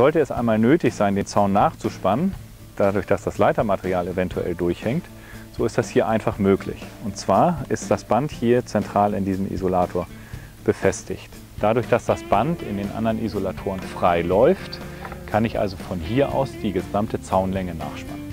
Sollte es einmal nötig sein, den Zaun nachzuspannen, dadurch, dass das Leitermaterial eventuell durchhängt, so ist das hier einfach möglich. Und zwar ist das Band hier zentral in diesem Isolator befestigt. Dadurch, dass das Band in den anderen Isolatoren frei läuft, kann ich also von hier aus die gesamte Zaunlänge nachspannen.